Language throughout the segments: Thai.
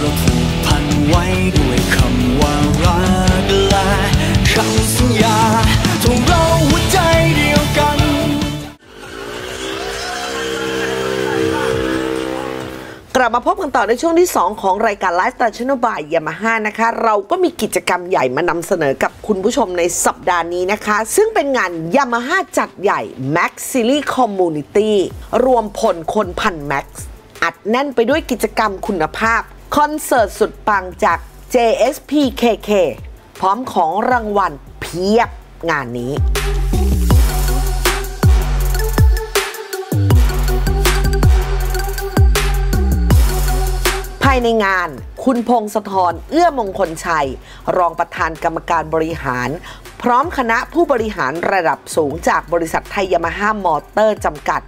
เราผูกพันไว้ด้วยคำว่ารักและคำสัญญาทงเราหัวใจเดียวกัน กลับมาพบกันต่อในช่วงที่ 2 ของรายการไลฟ์สไตล์ชนบายยามาฮ่านะคะ เราก็มีกิจกรรมใหญ่มานำเสนอกับคุณผู้ชมในสัปดาห์นี้นะคะ ซึ่งเป็นงานยามาฮ่าจัดใหญ่ Max s i l y Community รวมพลคนพัน Max อัดแน่นไปด้วยกิจกรรมคุณภาพ คอนเสิร์ตสุดปังจาก JSPKK พร้อมของรางวัลเพียบงานนี้ภายในงาน คุณพงศธรเอื้อมงคลชัย รองประธานกรรมการบริหาร พร้อมคณะผู้บริหารระดับสูงจากบริษัทไทยยามาฮ่ามอเตอร์จำกัด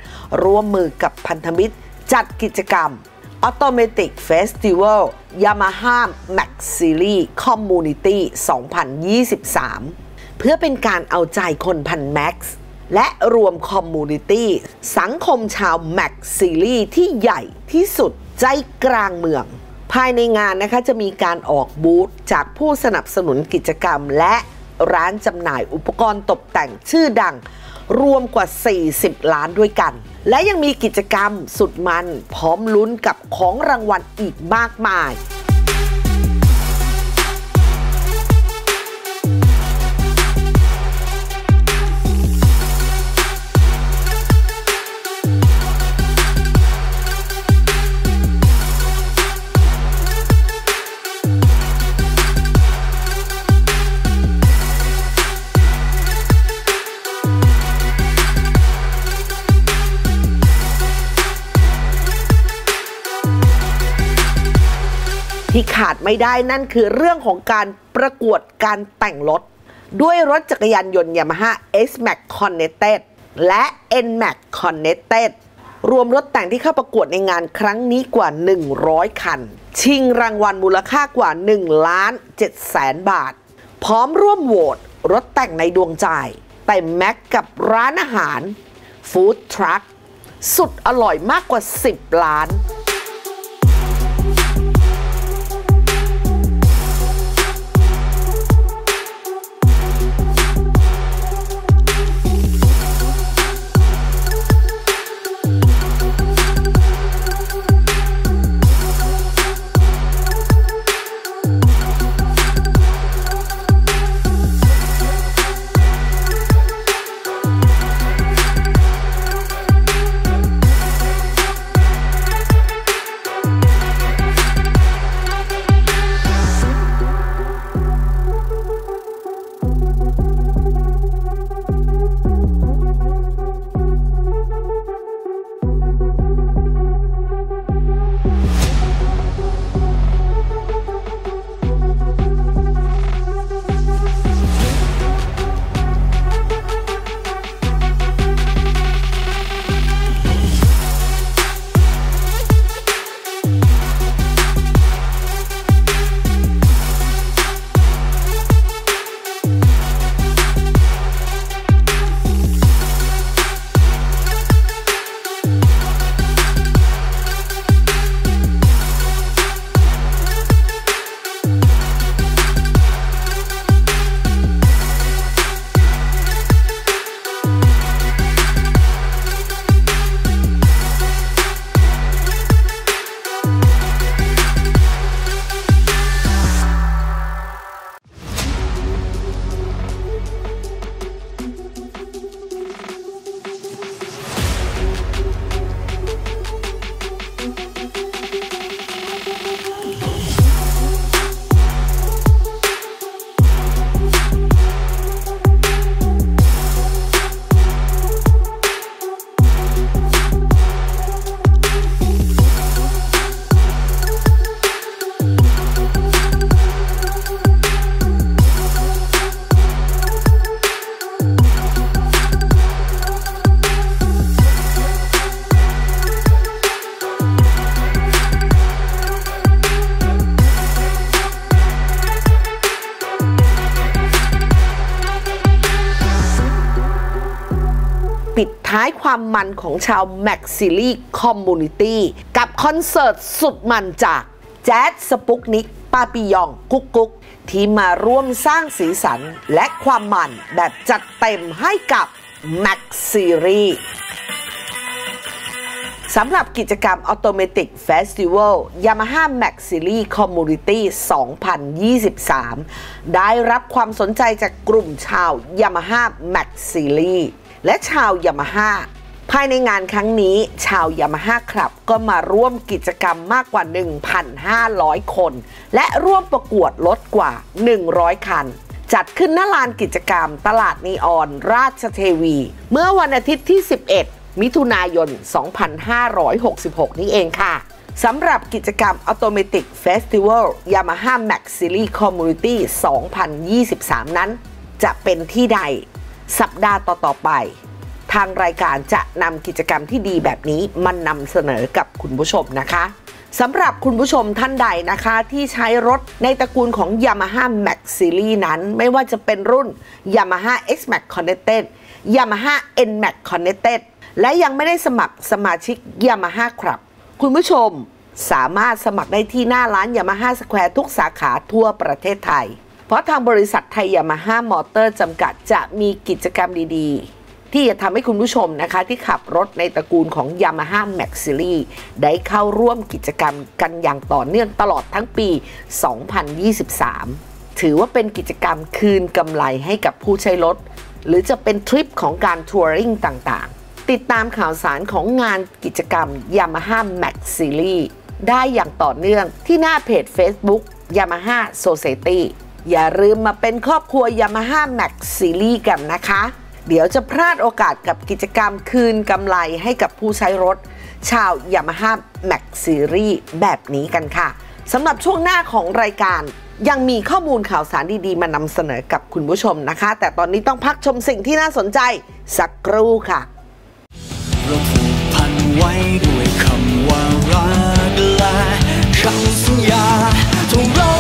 ร่วมมือกับพันธมิตร จัดกิจกรรม Automatic Festival Yamaha Max Series Community 2023 เพื่อเป็นการเอาใจคนพันธุ์แม็กซ์และรวม community สังคมชาว MAX Series ที่ใหญ่ที่สุดใจกลางเมือง ภายในงานนะคะจะมีการออกบูธจากผู้สนับสนุนกิจกรรม และร้านจำหน่ายอุปกรณ์ตกแต่งชื่อดัง รวมกว่า 40 ล้านด้วยกัน และยังมีกิจกรรมสุดมันพร้อมลุ้นกับของรางวัลอีกมากมาย ที่ขาดไม่ได้นั่นคือเรื่องของการประกวดการแต่งรถ ด้วยรถจักรยานยนต์ Yamaha X-Max Connected และ N-Max Connected รวมรถแต่งที่เข้าประกวดในงานครั้งนี้กว่า 100 คัน ชิงรางวัลมูลค่ากว่า1ล้าน7แสนบาท พร้อมร่วมโหวตรถแต่งในดวงใจแต่แม็กกับร้านอาหาร ฟู้ดทรัคสุดอร่อยมากกว่า 10 ล้าน ท้ายความมันของชาว Max s i l y Community กับคอนเสิร์ตสุดมันจากแจ๊ดสปุกนิกปาปิยอง กุ๊กกุ๊กที่มาร่วมสร้างสีสันและความมันแบบจัดเต็มให้กับ Max Series สำหรับกิจกรรม Automatic Festival Yamaha Max Series Community 2023 ได้รับความสนใจจากกลุ่มชาว Yamaha Max Series และชาว Yamaha ภายในงานครั้งนี้ ชาวยามาฮ่าคลับก็มาร่วมกิจกรรมมากกว่า 1,500 คน และร่วมประกวดรถกว่า 100 คัน จัดขึ้นณลานกิจกรรมตลาดนีออน ราชเทวี เมื่อวันอาทิตย์ที่ 11 มิถุนายน 2566 นี้เองค่ะสำหรับกิจกรรม Automatic Festival Yamaha Max Series Community 2023 นั้น จะเป็นที่ใด สัปดาห์ต่อ ๆ ไป ทางรายการจะนำกิจกรรมที่ดีแบบนี้มันนำเสนอกับคุณผู้ชมนะคะสำหรับคุณผู้ชมท่านใดนะคะ ที่ใช้รถในตระกูลของ Yamaha Max Series นั้น ไม่ว่าจะเป็นรุ่น Yamaha X Max Connected Yamaha N Max Connected และยังไม่ได้สมัครสมาชิก Yamaha ครับ คุณผู้ชมสามารถสมัครได้ที่หน้าร้าน Yamaha Square ทุกสาขาทั่วประเทศไทย เพราะทางบริษัทไทย Yamaha Motor จำกัดจะมีกิจกรรมดีๆ ที่จะทำให้คุณผู้ชมนะคะ ที่ขับรถในตระกูลของ Yamaha Max Series ได้เข้าร่วมกิจกรรมกันอย่างต่อเนื่องตลอดทั้งปี 2023 ถือว่าเป็นกิจกรรมคืนกำไรให้กับผู้ใช้รถ หรือจะเป็นทริปของการทัวริงต่างๆ ติดตามข่าวสารของงานกิจกรรม Yamaha Max Series ได้อย่างต่อเนื่องที่หน้าเพจ Facebook Yamaha Society อย่าลืมมาเป็นครอบครัว Yamaha Max Series กันนะคะ เดี๋ยวจะพลาดโอกาสกับกิจกรรมคืนกำไรให้กับผู้ใช้รถ ชาว Yamaha Max Series แบบนี้กันค่ะสำหรับช่วงหน้าของรายการยังมีข้อมูลข่าวสารดีๆ มานำเสนอกับคุณผู้ชมนะคะ แต่ตอนนี้ต้องพักชมสิ่งที่น่าสนใจสักครู่ค่ะคำสัญญาทุกเรา